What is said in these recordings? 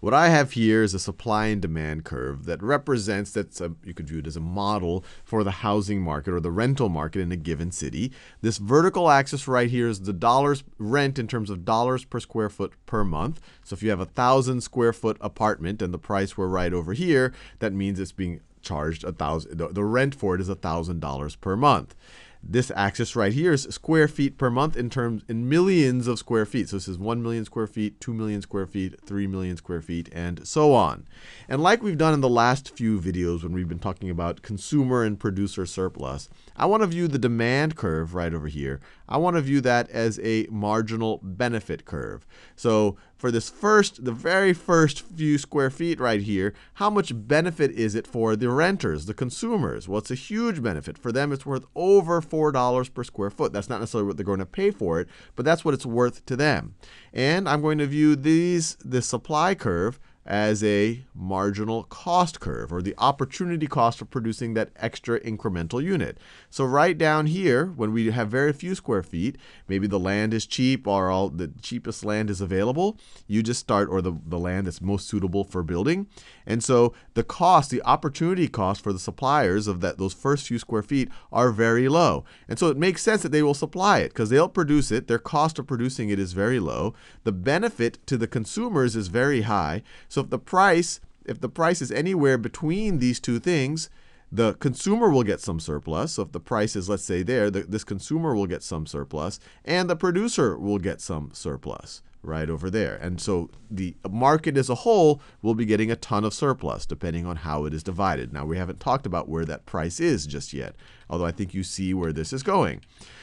what I have here is a supply and demand curve that represents that's a, you could view it as a model for the housing market or the rental market in a given city. This vertical axis right here is the dollars rent in terms of dollars per square foot per month. So if you have a thousand square foot apartment and the price were right over here, that means it's being charged a thousand. The, rent for it is a thousand dollars per month. This axis right here is square feet per month in terms in millions of square feet. So this is 1 million square feet, 2 million square feet, 3 million square feet, and so on. And like we've done in the last few videos when we've been talking about consumer and producer surplus, I want to view the demand curve right over here. I want to view that as a marginal benefit curve. So for this first, the very first few square feet right here, how much benefit is it for the renters, the consumers? Well, it's a huge benefit. For them, it's worth over $4 per square foot. That's not necessarily what they're going to pay for it, but that's what it's worth to them. And I'm going to view these, the supply curve as a marginal cost curve or the opportunity cost of producing that extra incremental unit. So right down here, when we have very few square feet, maybe the land is cheap or all the cheapest land is available, you just start or the, the land that's most suitable for building. And so the cost, the opportunity cost for the suppliers of that those first few square feet are very low. And so it makes sense that they will supply it because they'll produce it. Their cost of producing it is very low. The benefit to the consumers is very high. So if the price, if the price is anywhere between these two things, the consumer will get some surplus. So if the price is, let's say, there, the, this consumer will get some surplus, and the producer will get some surplus right over there. And so the market as a whole will be getting a ton of surplus depending on how it is divided. Now, we haven't talked about where that price is just yet, although I think you see where this is going.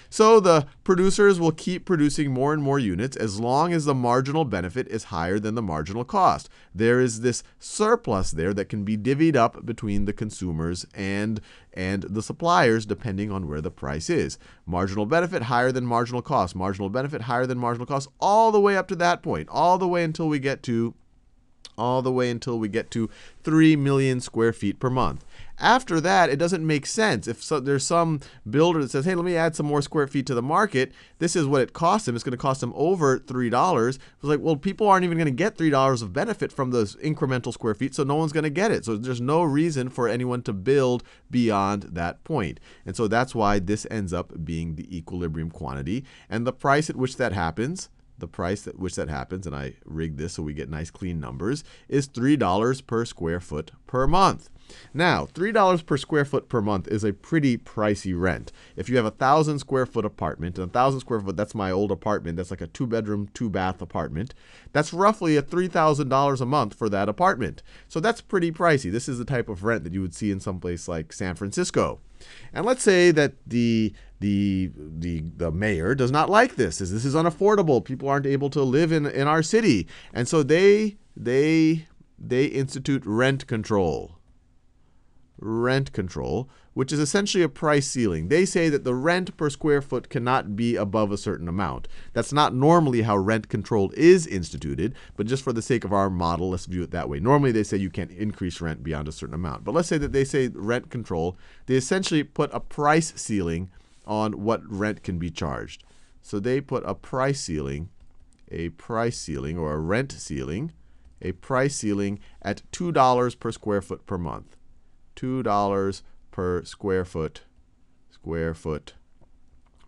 So the producers will keep producing more and more units as long as the marginal benefit is higher than the marginal cost. There is this surplus there that can be divvied up between the consumers and and the suppliers depending on where the price is. Marginal benefit higher than marginal cost, marginal benefit higher than marginal cost all the way up to that point, all the way until we get to all the way until we get to 3 million square feet per month. After that, it doesn't make sense. If so, there's some builder that says, hey, let me add some more square feet to the market, this is what it costs him. It's going to cost him over $3. It's like, well, people aren't even going to get $3 of benefit from those incremental square feet, so no one's going to get it. So there's no reason for anyone to build beyond that point. And so that's why this ends up being the equilibrium quantity. And the price at which that happens the price at which that happens, and I rig this so we get nice clean numbers, is $3 per square foot per month. Now, $3 per square foot per month is a pretty pricey rent. If you have a 1,000 square foot apartment, and a 1,000 square foot, that's my old apartment, that's like a two bedroom, two bath apartment, that's roughly a $3,000 a month for that apartment. So that's pretty pricey. This is the type of rent that you would see in some place like San Francisco. And let's say that the the the the mayor does not like this. This is unaffordable. People aren't able to live in, in our city. And so they they they institute rent control. Rent control, which is essentially a price ceiling. They say that the rent per square foot cannot be above a certain amount. That's not normally how rent control is instituted, but just for the sake of our model, let's view it that way. Normally they say you can't increase rent beyond a certain amount. But let's say that they say rent control, they essentially put a price ceiling on what rent can be charged. So they put a price ceiling, a price ceiling or a rent ceiling, a price ceiling at $2 per square foot per month. $2 per square foot square foot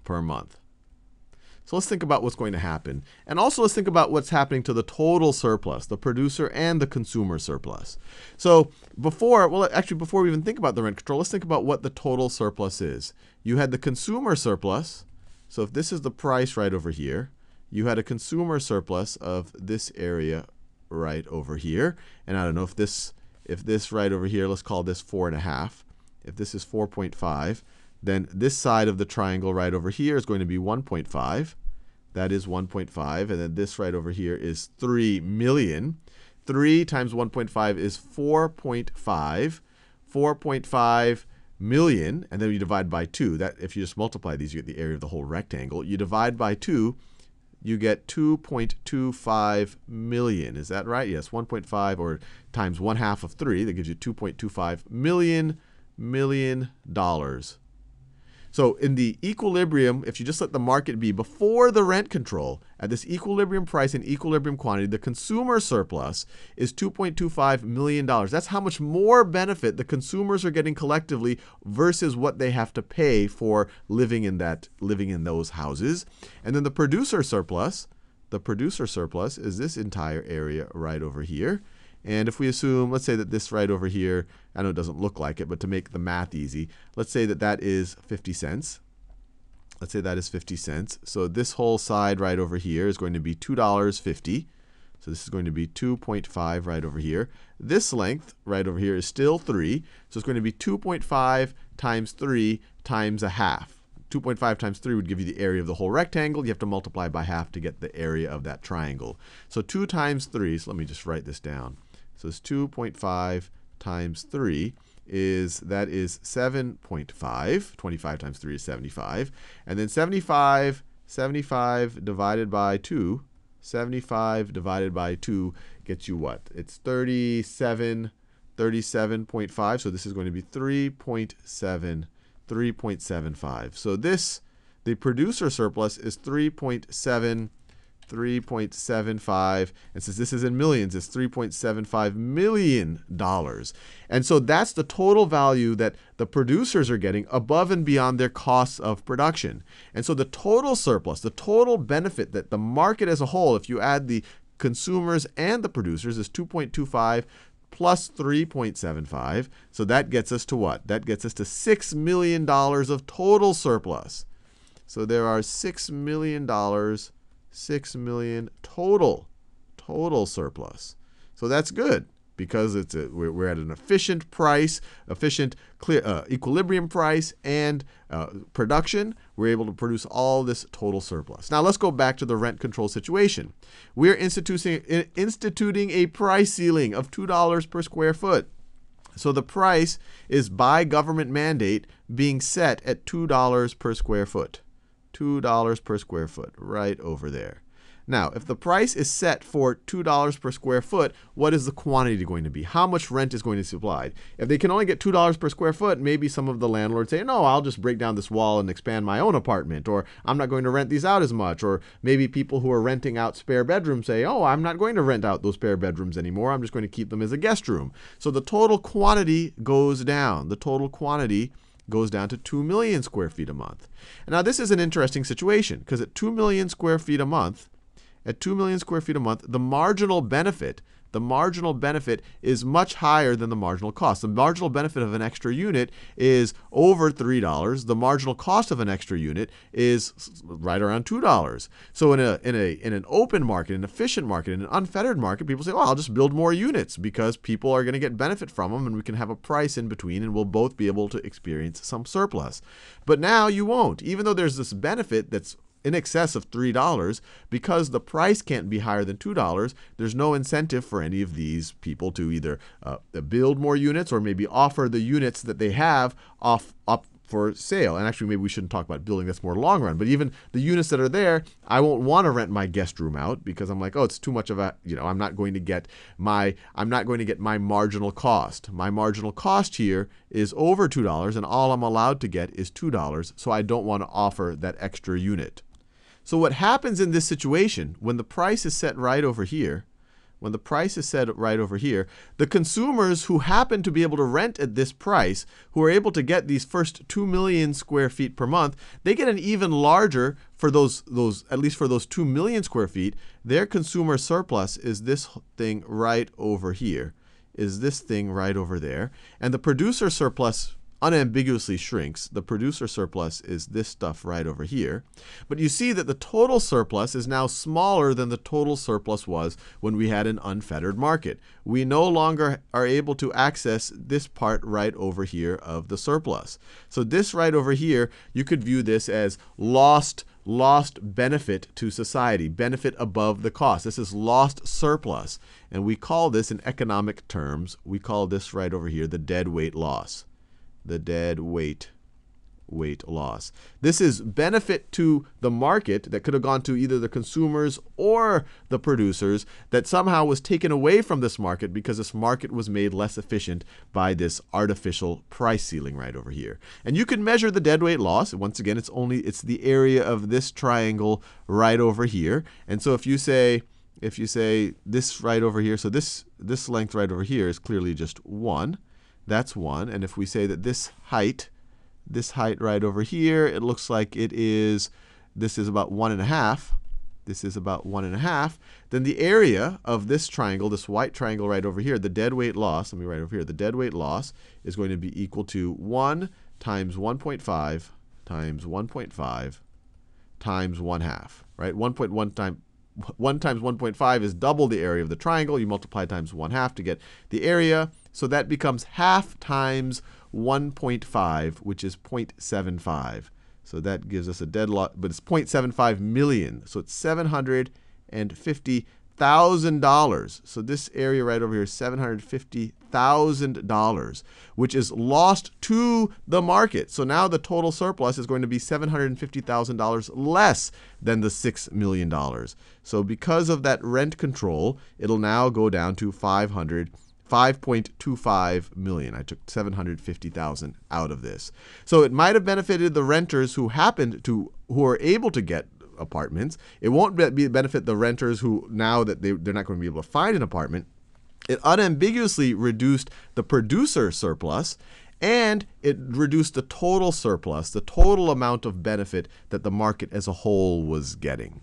per month. So let's think about what's going to happen. And also let's think about what's happening to the total surplus, the producer and the consumer surplus. So before, well, actually before we even think about the rent control, let's think about what the total surplus is. You had the consumer surplus. So if this is the price right over here, you had a consumer surplus of this area right over here. And I don't know if this, if this right over here, let's call this 4.5. If this is 4.5, then this side of the triangle right over here is going to be 1.5. That is 1.5. And then this right over here is 3 million. 3 times 1.5 is 4.5. 4.5 million, and then you divide by 2. That If you just multiply these, you get the area of the whole rectangle. You divide by 2, you get 2.25 million. Is that right? Yes, 1.5 or times 1 half of 3. That gives you 2.25 million million dollars. So in the equilibrium, if you just let the market be before the rent control, at this equilibrium price and equilibrium quantity, the consumer surplus is $2.25 million. That's how much more benefit the consumers are getting collectively versus what they have to pay for living in that living in those houses. And then the producer surplus, the producer surplus is this entire area right over here. And if we assume, let's say that this right over here, I know it doesn't look like it, but to make the math easy, let's say that that is 50 cents. Let's say that is 50 cents. So this whole side right over here is going to be $2.50. So this is going to be 2.5 right over here. This length right over here is still 3. So it's going to be 2.5 times 3 times a half. 2.5 times 3 would give you the area of the whole rectangle. You have to multiply by half to get the area of that triangle. So 2 times 3, so let me just write this down. So it's 2.5 times 3 is that is 7.5. 25 times 3 is 75. And then 75, 75 divided by 2, 75 divided by 2 gets you what? It's 37, 37.5. So this is going to be 3.7, 3.75. So this, the producer surplus is 3.7 3.75 and since this is in millions it's 3.75 million dollars. And so that's the total value that the producers are getting above and beyond their costs of production. And so the total surplus the total benefit that the market as a whole if you add the consumers and the producers is 2.25 plus 3.75 so that gets us to what? That gets us to 6 million dollars of total surplus. So there are 6 million dollars 6 million total total surplus. So that's good because it's a, we're, at an efficient price, efficient clear, uh, equilibrium price, and uh, production. We're able to produce all this total surplus. Now let's go back to the rent control situation. We're instituting instituting a price ceiling of two dollars per square foot. So the price is by government mandate being set at two dollars per square foot. $2 per square foot, right over there. Now, if the price is set for $2 per square foot, what is the quantity going to be? How much rent is going to be supplied? If they can only get $2 per square foot, maybe some of the landlords say, no, I'll just break down this wall and expand my own apartment, or I'm not going to rent these out as much. Or maybe people who are renting out spare bedrooms say, oh, I'm not going to rent out those spare bedrooms anymore. I'm just going to keep them as a guest room. So the total quantity goes down. The total quantity goes down to 2 million square feet a month. And now this is an interesting situation because at 2 million square feet a month, at 2 million square feet a month, the marginal benefit the marginal benefit is much higher than the marginal cost. The marginal benefit of an extra unit is over $3. The marginal cost of an extra unit is right around $2. So in a in a in an open market, an efficient market, in an unfettered market, people say, "Well, I'll just build more units because people are going to get benefit from them and we can have a price in between and we'll both be able to experience some surplus." But now you won't. Even though there's this benefit that's in excess of $3 because the price can't be higher than $2 there's no incentive for any of these people to either uh, build more units or maybe offer the units that they have off up for sale. And actually maybe we shouldn't talk about building that's more long run but even the units that are there i won't want to rent my guest room out because i'm like oh it's too much of a you know i'm not going to get my i'm not going to get my marginal cost. My marginal cost here is over $2 and all i'm allowed to get is $2 so i don't want to offer that extra unit so what happens in this situation when the price is set right over here, when the price is set right over here, the consumers who happen to be able to rent at this price, who are able to get these first 2 million square feet per month, they get an even larger for those those at least for those 2 million square feet, their consumer surplus is this thing right over here. Is this thing right over there. And the producer surplus unambiguously shrinks. The producer surplus is this stuff right over here. But you see that the total surplus is now smaller than the total surplus was when we had an unfettered market. We no longer are able to access this part right over here of the surplus. So this right over here, you could view this as lost lost benefit to society, benefit above the cost. This is lost surplus. And we call this in economic terms, we call this right over here the dead weight loss the dead weight weight loss. This is benefit to the market that could have gone to either the consumers or the producers that somehow was taken away from this market because this market was made less efficient by this artificial price ceiling right over here. And you can measure the dead weight loss. Once again, it's only it's the area of this triangle right over here. And so if you say if you say this right over here, so this this length right over here is clearly just 1. That's 1. And if we say that this height, this height right over here, it looks like it is, this is about 1.5. This is about 1.5. Then the area of this triangle, this white triangle right over here, the dead weight loss, let me write over here, the dead weight loss is going to be equal to 1 times 1.5 times 1.5 times 1 half, right? 1.1 times 1 times 1.5 is double the area of the triangle. You multiply times 1 half to get the area. So that becomes half times 1.5, which is 0.75. So that gives us a deadlock, but it's 0.75 million. So it's 750 thousand dollars. So this area right over here is seven hundred fifty thousand dollars, which is lost to the market. So now the total surplus is going to be seven hundred fifty thousand dollars less than the six million dollars. So because of that rent control, it'll now go down to five hundred. 5.25 million. I took 750,000 out of this. So it might have benefited the renters who happened to who are able to get apartments. It won't be benefit the renters who now that they, they're not going to be able to find an apartment. It unambiguously reduced the producer surplus and it reduced the total surplus, the total amount of benefit that the market as a whole was getting.